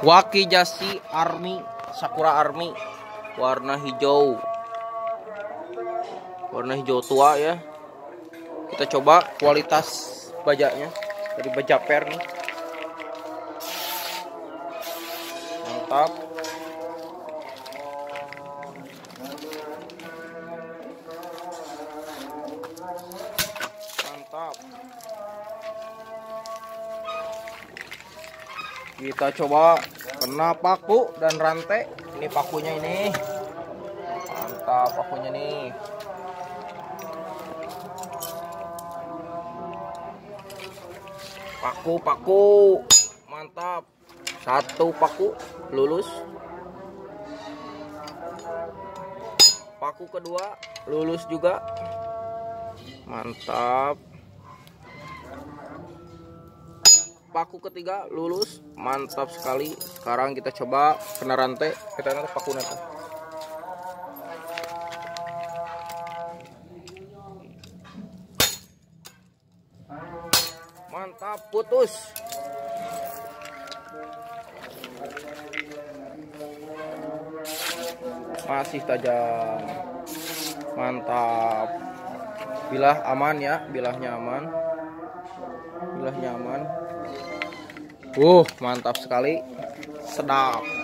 Wakijashi Army Sakura Army warna hijau. Warna hijau tua ya. Kita coba kualitas bajanya dari baja per nih. Mantap. Mantap kita coba kena paku dan rantai. Ini pakunya ini. Mantap pakunya nih. Paku paku. Mantap. Satu paku lulus. Paku kedua lulus juga. Mantap paku ketiga lulus mantap sekali. Sekarang kita coba kena rantai kita nanti paku nanti mantap putus. Masih tajam. Mantap. Bilah aman ya bilahnya aman bilahnya aman uh mantap sekali. Sedap